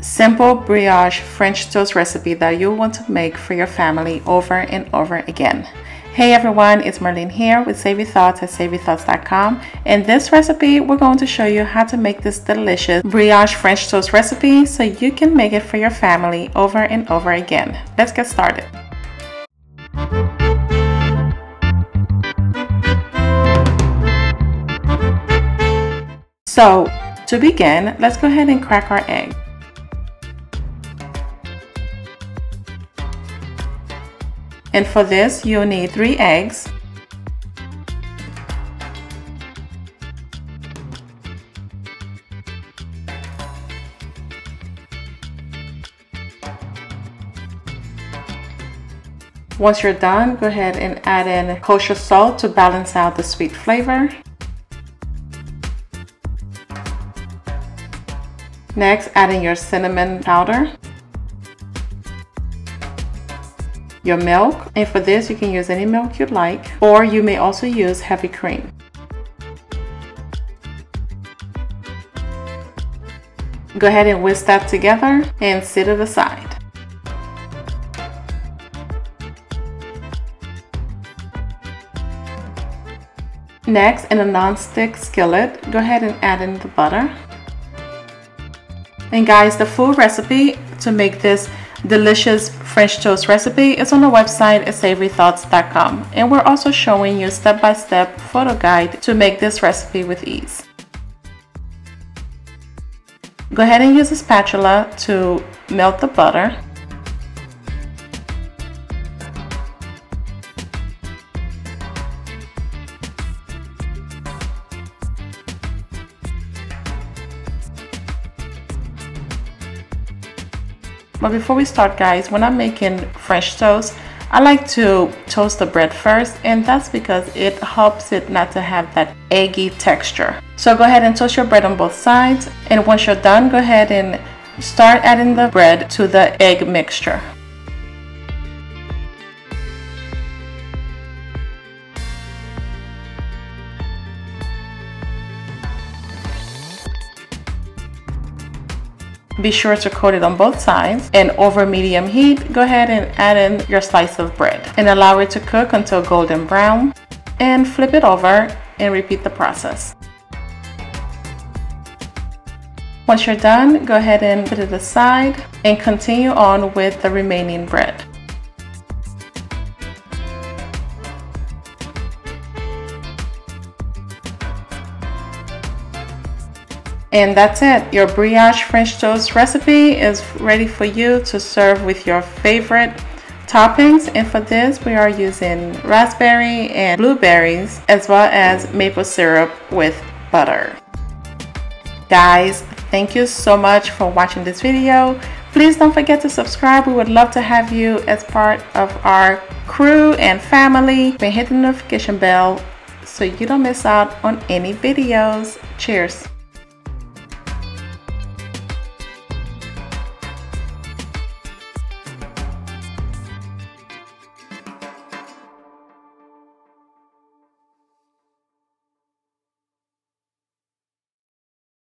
simple brioche French toast recipe that you'll want to make for your family over and over again. Hey everyone, it's Marlene here with Savory Thoughts at savorythoughts.com. In this recipe, we're going to show you how to make this delicious brioche French toast recipe so you can make it for your family over and over again. Let's get started. So, to begin, let's go ahead and crack our egg. And for this, you'll need three eggs, Once you're done, go ahead and add in kosher salt to balance out the sweet flavor. Next, add in your cinnamon powder. Your milk and for this you can use any milk you'd like or you may also use heavy cream. Go ahead and whisk that together and set it aside. Next, in a non-stick skillet, go ahead and add in the butter. And guys, the full recipe to make this delicious French toast recipe is on the website at savorythoughts.com and we're also showing you step-by-step -step photo guide to make this recipe with ease. Go ahead and use a spatula to melt the butter. But before we start guys, when I'm making French toast, I like to toast the bread first and that's because it helps it not to have that eggy texture. So go ahead and toast your bread on both sides and once you're done, go ahead and start adding the bread to the egg mixture. Be sure to coat it on both sides and over medium heat, go ahead and add in your slice of bread and allow it to cook until golden brown and flip it over and repeat the process. Once you're done, go ahead and put it aside and continue on with the remaining bread. And that's it. Your brioche French toast recipe is ready for you to serve with your favorite toppings. And for this, we are using raspberry and blueberries as well as maple syrup with butter. Guys, thank you so much for watching this video. Please don't forget to subscribe. We would love to have you as part of our crew and family. And hit the notification bell so you don't miss out on any videos. Cheers.